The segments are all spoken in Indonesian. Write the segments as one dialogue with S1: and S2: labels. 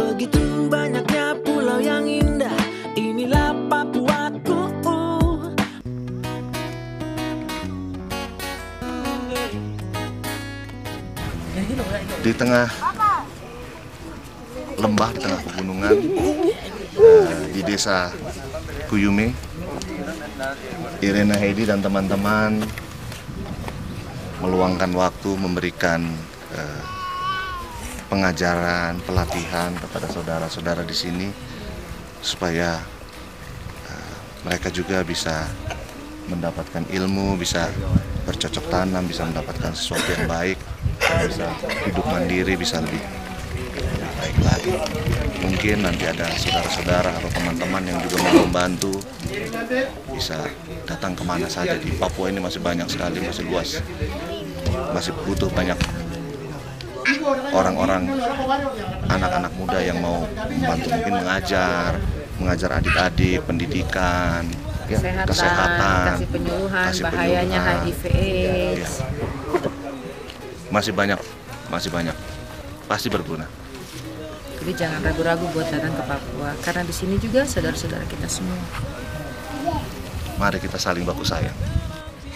S1: Begitu banyaknya pulau yang indah Inilah Papuaku.
S2: Di tengah lembah di tengah pegunungan eh, di desa Kuyume Irena Heidi dan teman-teman meluangkan waktu memberikan eh, pengajaran pelatihan kepada saudara-saudara di sini supaya eh, mereka juga bisa mendapatkan ilmu bisa bercocok tanam bisa mendapatkan sesuatu yang baik bisa hidup mandiri bisa lebih lebih baik lagi. Mungkin nanti ada saudara-saudara atau teman-teman yang juga mau membantu bisa datang ke mana saja. Di Papua ini masih banyak sekali masih luas masih butuh banyak orang-orang anak-anak muda yang mau membantu mungkin mengajar mengajar adik-adik pendidikan ya,
S3: kesehatan,
S2: kesehatan
S3: kasih penyuluhan
S2: kasih
S3: bahayanya
S2: penyuluhan.
S3: HIV AIDS.
S2: Iya. masih banyak masih banyak pasti berguna
S3: Jadi jangan ragu-ragu buat datang ke Papua karena di sini juga saudara-saudara kita semua.
S2: mari kita saling baku sayang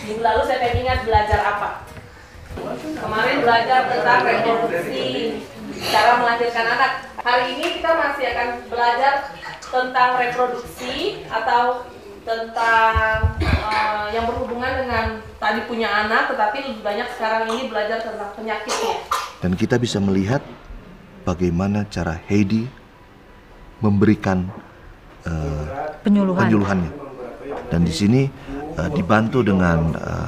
S4: Minggu lalu saya pengen ingat belajar apa? Kemarin belajar tentang reproduksi, cara melahirkan anak. Hari ini kita masih akan belajar tentang reproduksi atau tentang eh, yang berhubungan dengan tadi punya anak, tetapi lebih banyak sekarang ini belajar tentang penyakitnya.
S2: dan kita bisa melihat bagaimana cara Heidi memberikan eh,
S3: Penyuluhan.
S2: penyuluhannya dan di sini eh, dibantu dengan eh,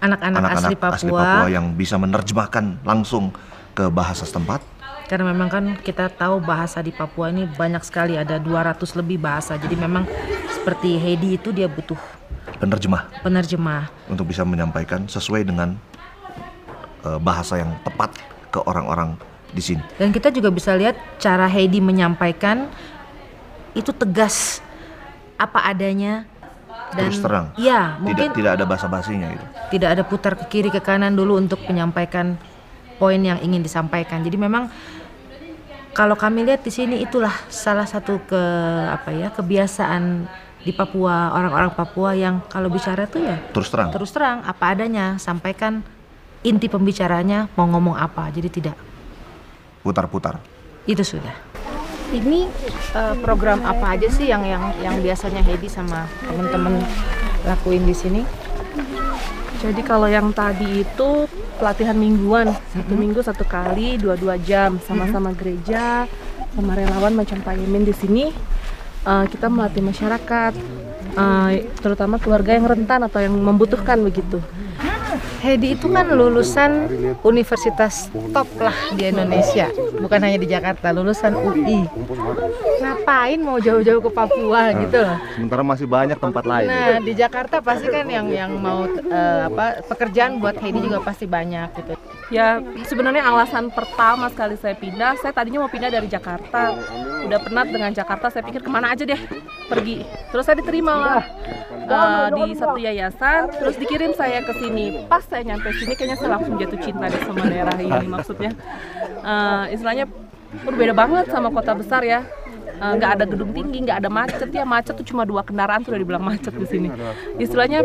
S3: Anak-anak asli Papua,
S2: asli Papua yang bisa menerjemahkan langsung ke bahasa setempat
S3: karena memang kan kita tahu bahasa di Papua ini banyak sekali ada 200 lebih bahasa. Jadi memang seperti Heidi itu dia butuh
S2: penerjemah
S3: penerjemah.
S2: untuk bisa menyampaikan sesuai dengan eh, bahasa yang tepat ke orang-orang di sini.
S3: Dan kita juga bisa lihat cara Heidi menyampaikan itu tegas apa adanya dan
S2: Terus terang.
S3: Iya,
S2: Tidak
S3: mungkin
S2: tidak ada basa-basinya gitu.
S3: tidak ada putar ke kiri ke kanan dulu untuk menyampaikan poin yang ingin disampaikan. Jadi memang kalau kami lihat di sini itulah salah satu ke apa ya kebiasaan di Papua orang-orang Papua yang kalau bicara tuh ya
S2: Terus terang.
S3: terus terang apa adanya sampaikan inti pembicaranya mau ngomong apa jadi tidak
S2: Putar-putar.
S3: itu sudah ini eh, program apa aja sih yang yang yang biasanya Heidi sama temen-temen lakuin di sini
S4: Jadi kalau yang tadi itu pelatihan mingguan, satu minggu satu kali, dua-dua jam, sama-sama gereja, sama relawan macam Pak Yemin di sini. eh, kita melatih masyarakat, eh, terutama keluarga yang rentan atau yang membutuhkan begitu.
S3: Heidi itu kan lulusan universitas top lah di Indonesia, bukan hanya di Jakarta, lulusan UI. Ngapain mau jauh-jauh ke Papua gitu loh?
S2: Sementara masih banyak tempat lain.
S3: Nah di Jakarta pasti kan yang yang mau eh, apa pekerjaan buat Heidi juga pasti banyak gitu.
S4: Ya sebenarnya alasan pertama sekali saya pindah, saya tadinya mau pindah dari Jakarta. Udah penat dengan Jakarta, saya pikir ke mana aja deh pergi. Terus saya diterima lah eh, di satu yayasan, terus dikirim saya ke sini. Pas saya nyampe sini, kayaknya saya langsung jatuh cinta deh sama daerah ini. Maksudnya eh, istilahnya berbeda banget sama kota besar ya. Eh, nggak ada gedung tinggi, nggak ada macet ya macet tuh cuma dua kendaraan sudah dibilang macet di sini. Istilahnya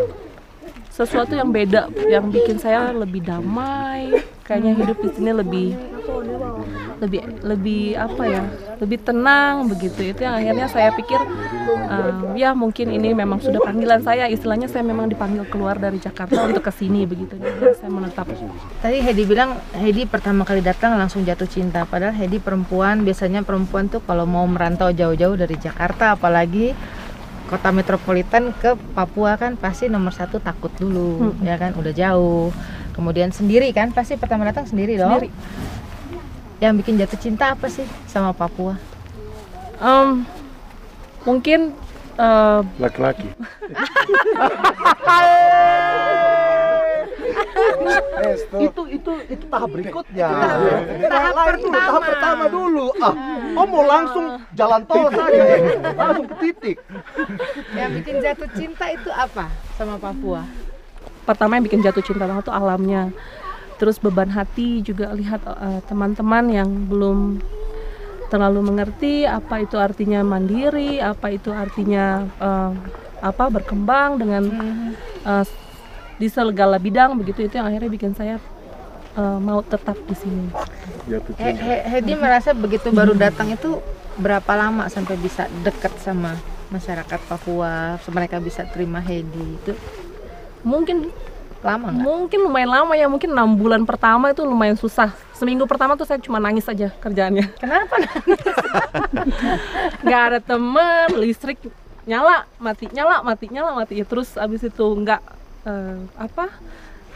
S4: sesuatu yang beda yang bikin saya lebih damai kayaknya hidup di sini lebih lebih lebih apa ya lebih tenang begitu. Itu yang akhirnya saya pikir ehm, ya mungkin ini memang sudah panggilan saya. Istilahnya saya memang dipanggil keluar dari Jakarta untuk ke sini begitu. Jadi saya menetap.
S3: Tadi Heidi bilang Heidi pertama kali datang langsung jatuh cinta. Padahal Heidi perempuan, biasanya perempuan tuh kalau mau merantau jauh-jauh dari Jakarta, apalagi kota metropolitan ke Papua kan pasti nomor satu takut dulu, ya kan, udah jauh. Kemudian sendiri kan, pasti pertama datang sendiri dong.
S4: Sendiri.
S3: Yang bikin jatuh cinta apa sih sama Papua?
S4: Em, mungkin eh,
S5: laki-laki
S6: itu itu itu tahap berikutnya.
S3: tahap
S6: Lain dulu, tahap
S3: pertama.
S6: pertama dulu. Ah, oh mau langsung jalan tol saja, ya? langsung ke titik.
S3: Yang bikin jatuh cinta itu apa sama Papua?
S4: Pertama yang bikin jatuh cinta banget tuh alamnya. Terus beban hati juga lihat eh, teman-teman yang belum terlalu mengerti apa itu artinya mandiri, apa itu artinya eh, apa berkembang dengan eh, di segala bidang begitu. Itu yang akhirnya bikin saya eh, mau tetap di sini.
S3: He- He- Hedi merasa begitu baru datang itu berapa lama sampai bisa dekat sama masyarakat Papua, mereka bisa terima Hedi itu
S4: Mungkin
S3: lama nggak?
S4: mungkin lumayan lama ya, mungkin enam bulan pertama itu lumayan susah. Seminggu pertama tuh saya cuma nangis aja kerjaannya.
S3: Kenapa?
S4: nggak ada temen listrik nyala mati nyala mati nyala mati ya terus abis itu nggak eh, apa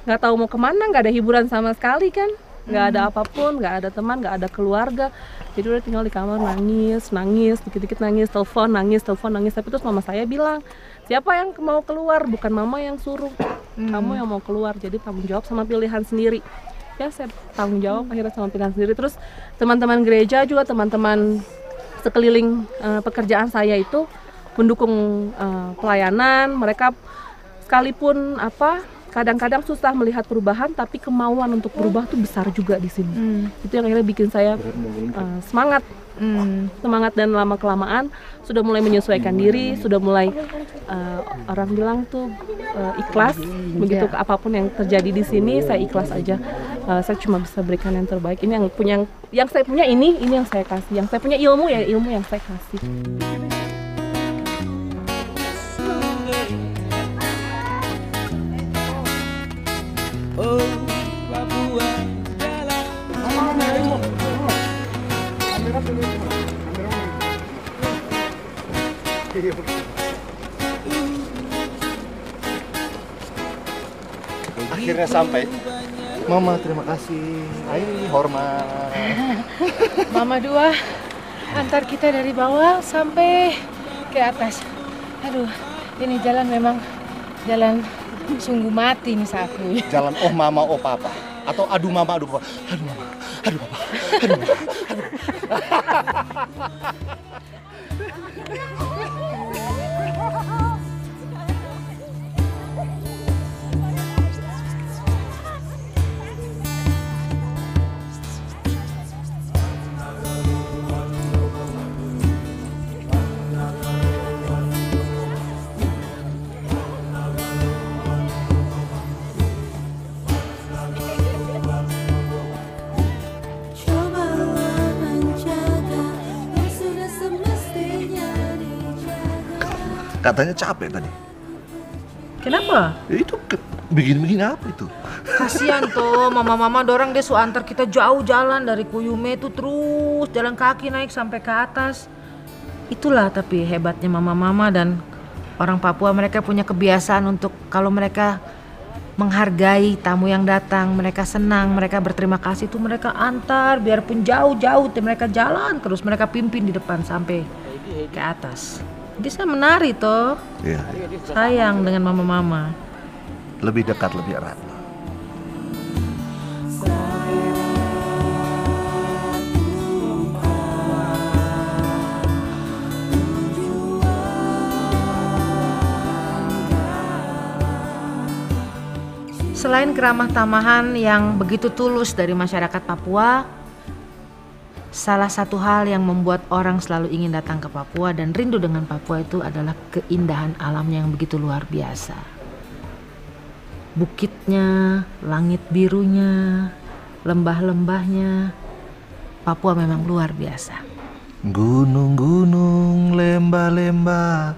S4: nggak tahu mau ke mana nggak ada hiburan sama sekali kan nggak ada apa pun nggak ada teman nggak ada keluarga. Jadi udah tinggal di kamar nangis nangis dikit-dikit nangis telepon nangis telepon nangis. Tapi terus mama saya bilang siapa yang mau keluar? Bukan mama yang suruh. Kamu yang mau keluar. Jadi tanggung jawab sama pilihan sendiri. Ya saya tanggung jawab akhirnya sama pilihan sendiri. Terus teman-teman gereja juga teman-teman sekeliling eh, pekerjaan saya itu mendukung eh, pelayanan. Mereka sekalipun apa kadang-kadang susah melihat perubahan tapi kemauan untuk berubah tuh besar juga di sini.
S3: Hmm.
S4: itu yang akhirnya bikin saya eh, semangat.
S3: Hmm.
S4: semangat dan lama kelamaan sudah mulai menyesuaikan diri sudah mulai eh, orang bilang tuh eh, ikhlas. Begitu ke apa pun yang terjadi di sini saya ikhlas aja. Eh, saya cuma bisa berikan yang terbaik. Ini yang punya yang saya punya ini ini yang saya kasih. Yang saya punya ilmu ya ilmu yang saya kasih
S1: Oh Papua dalam
S6: Akhirnya sampai. Mama, terima kasih. Ayo, hormat.
S3: Mama dua antar kita dari bawah sampai ke atas. Aduh, ini jalan memang jalan sungguh mati nih saku.
S6: Jalan oh mama, oh papa. Atau aduh mama, aduh papa. Aduh mama, aduh papa. Aduh mama.
S5: Cobalah
S2: Katanya capek tadi.
S3: Kenapa?
S2: Ya itu ke- begini-begini apa itu?
S3: Kasihan tuh mama-mama dorang dia su antar kita jauh jalan dari Kuyume itu terus jalan kaki naik sampai ke atas. Itulah tapi hebatnya mama-mama dan orang Papua mereka punya kebiasaan untuk kalau mereka menghargai tamu yang datang, mereka senang, mereka berterima kasih itu mereka antar biarpun jauh-jauh mereka jalan terus mereka pimpin di depan sampai ke atas. Jadi saya menari toh,
S2: Iya,
S3: sayang dengan mama-mama.
S2: lebih dekat, lebih erat.
S3: Selain keramah tamahan yang begitu tulus dari masyarakat Papua, salah satu hal yang membuat orang selalu ingin datang ke Papua dan rindu dengan Papua itu adalah keindahan alamnya yang begitu luar biasa. Bukitnya, langit birunya, lembah-lembahnya, Papua memang luar biasa.
S2: Gunung-gunung, lembah-lembah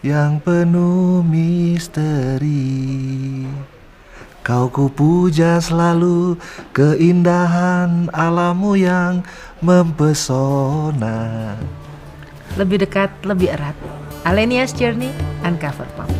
S2: yang penuh misteri. Kau kupuja selalu keindahan alammu yang mempesona.
S3: Lebih dekat, lebih erat. Alenia's Journey Uncover Papua.